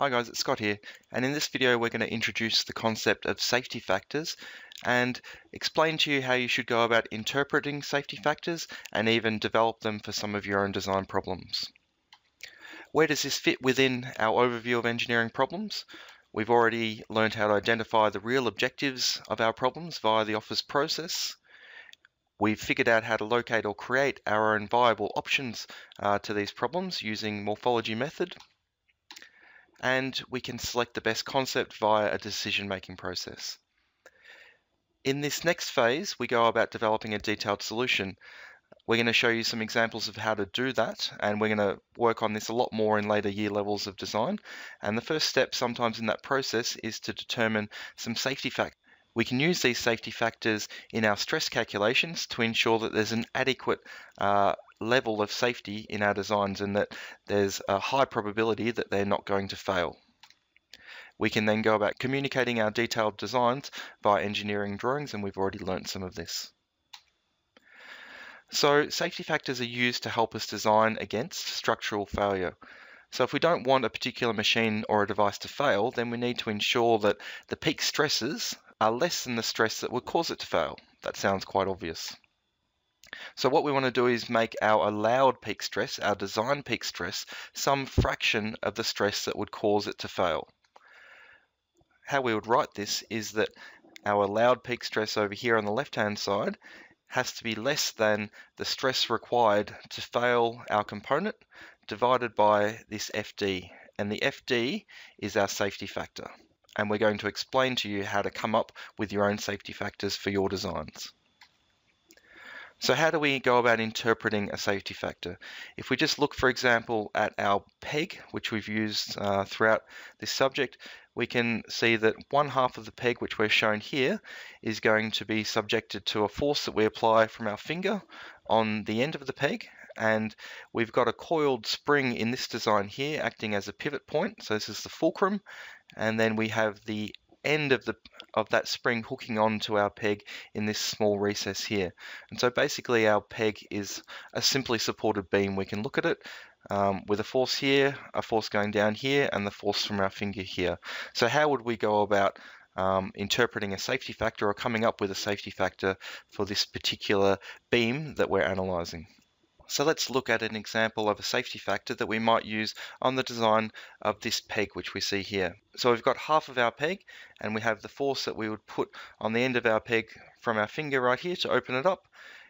Hi guys, it's Scott here, and in this video we're going to introduce the concept of safety factors and explain to you how you should go about interpreting safety factors and even develop them for some of your own design problems. Where does this fit within our overview of engineering problems? We've already learned how to identify the real objectives of our problems via the office process. We've figured out how to locate or create our own viable options uh, to these problems using morphology method and we can select the best concept via a decision-making process. In this next phase, we go about developing a detailed solution. We're going to show you some examples of how to do that, and we're going to work on this a lot more in later year levels of design. And the first step sometimes in that process is to determine some safety factors. We can use these safety factors in our stress calculations to ensure that there's an adequate uh, level of safety in our designs and that there's a high probability that they're not going to fail. We can then go about communicating our detailed designs via engineering drawings and we've already learned some of this. So safety factors are used to help us design against structural failure. So if we don't want a particular machine or a device to fail, then we need to ensure that the peak stresses are less than the stress that would cause it to fail. That sounds quite obvious. So what we want to do is make our allowed peak stress, our design peak stress, some fraction of the stress that would cause it to fail. How we would write this is that our allowed peak stress over here on the left-hand side has to be less than the stress required to fail our component divided by this FD. And the FD is our safety factor. And we're going to explain to you how to come up with your own safety factors for your designs. So how do we go about interpreting a safety factor? If we just look, for example, at our peg, which we've used uh, throughout this subject, we can see that one half of the peg, which we're shown here, is going to be subjected to a force that we apply from our finger on the end of the peg. And we've got a coiled spring in this design here acting as a pivot point. So this is the fulcrum. And then we have the end of the of that spring hooking onto our peg in this small recess here. And so basically our peg is a simply supported beam. We can look at it um, with a force here, a force going down here, and the force from our finger here. So how would we go about um, interpreting a safety factor or coming up with a safety factor for this particular beam that we're analyzing? So let's look at an example of a safety factor that we might use on the design of this peg which we see here. So we've got half of our peg and we have the force that we would put on the end of our peg from our finger right here to open it up.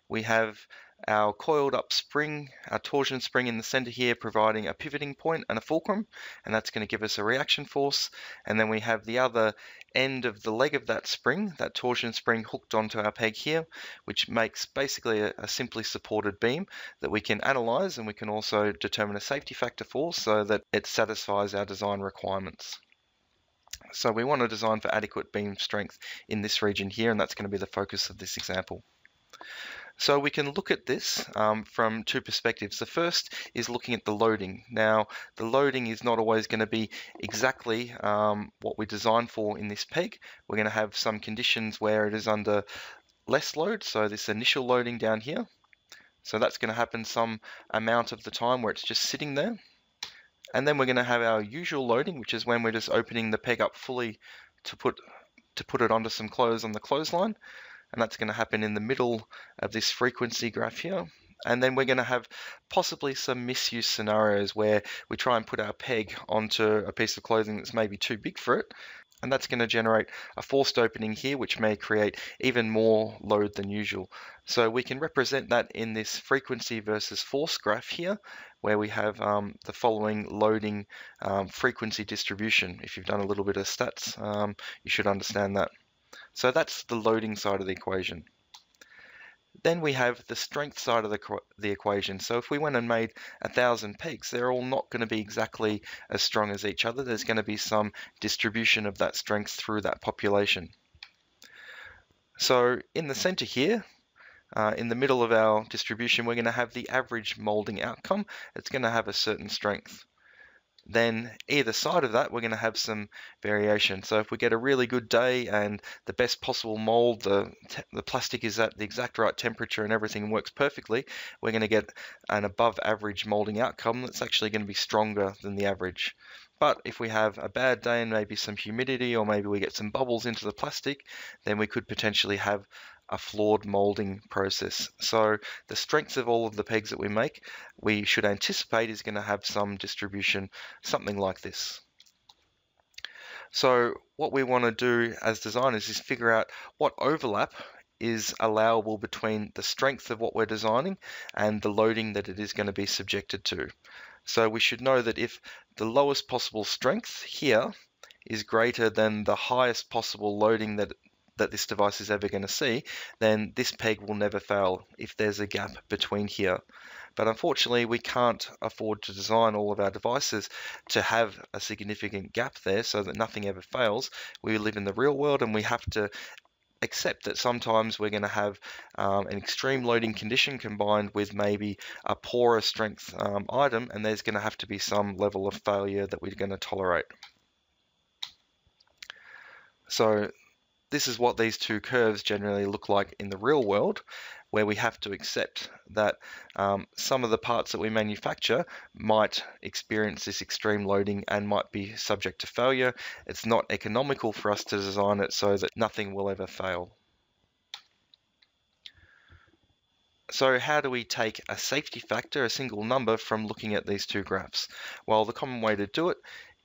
We have our coiled up spring, our torsion spring in the center here providing a pivoting point and a fulcrum, and that's going to give us a reaction force. And then we have the other end of the leg of that spring, that torsion spring hooked onto our peg here, which makes basically a, a simply supported beam that we can analyze and we can also determine a safety factor for so that it satisfies our design requirements. So we want to design for adequate beam strength in this region here, and that's going to be the focus of this example. So we can look at this um, from two perspectives. The first is looking at the loading. Now, the loading is not always going to be exactly um, what we designed for in this peg. We're going to have some conditions where it is under less load, so this initial loading down here. So that's going to happen some amount of the time where it's just sitting there. And then we're going to have our usual loading, which is when we're just opening the peg up fully to put to put it onto some clothes on the clothesline and that's going to happen in the middle of this frequency graph here. And then we're going to have possibly some misuse scenarios where we try and put our peg onto a piece of clothing that's maybe too big for it. And that's going to generate a forced opening here, which may create even more load than usual. So we can represent that in this frequency versus force graph here, where we have um, the following loading um, frequency distribution. If you've done a little bit of stats, um, you should understand that. So that's the loading side of the equation. Then we have the strength side of the, the equation. So if we went and made a thousand pegs, they're all not going to be exactly as strong as each other. There's going to be some distribution of that strength through that population. So in the center here, uh, in the middle of our distribution, we're going to have the average molding outcome. It's going to have a certain strength then either side of that we're going to have some variation. So if we get a really good day and the best possible mold, the, the plastic is at the exact right temperature and everything works perfectly, we're going to get an above average molding outcome that's actually going to be stronger than the average. But if we have a bad day and maybe some humidity or maybe we get some bubbles into the plastic, then we could potentially have a flawed molding process. So the strength of all of the pegs that we make, we should anticipate is going to have some distribution, something like this. So what we want to do as designers is figure out what overlap is allowable between the strength of what we're designing and the loading that it is going to be subjected to. So we should know that if the lowest possible strength here is greater than the highest possible loading that that this device is ever going to see, then this peg will never fail if there's a gap between here. But unfortunately, we can't afford to design all of our devices to have a significant gap there so that nothing ever fails. We live in the real world and we have to accept that sometimes we're going to have um, an extreme loading condition combined with maybe a poorer strength um, item and there's going to have to be some level of failure that we're going to tolerate. So this is what these two curves generally look like in the real world where we have to accept that um, some of the parts that we manufacture might experience this extreme loading and might be subject to failure. It's not economical for us to design it so that nothing will ever fail. So how do we take a safety factor, a single number, from looking at these two graphs? Well, the common way to do it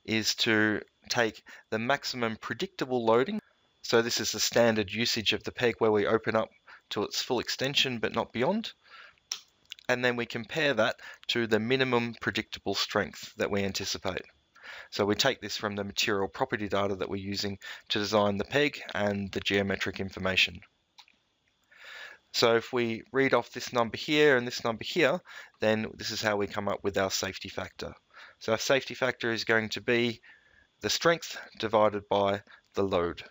is to take the maximum predictable loading. So this is the standard usage of the peg where we open up to its full extension but not beyond. And then we compare that to the minimum predictable strength that we anticipate. So we take this from the material property data that we're using to design the peg and the geometric information. So if we read off this number here and this number here, then this is how we come up with our safety factor. So our safety factor is going to be the strength divided by the load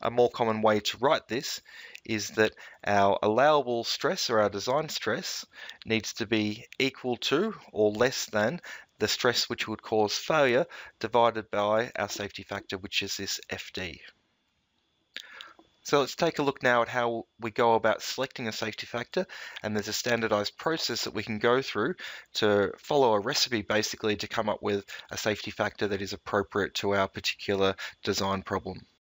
a more common way to write this is that our allowable stress or our design stress needs to be equal to or less than the stress which would cause failure divided by our safety factor, which is this FD. So let's take a look now at how we go about selecting a safety factor and there's a standardized process that we can go through to follow a recipe basically to come up with a safety factor that is appropriate to our particular design problem.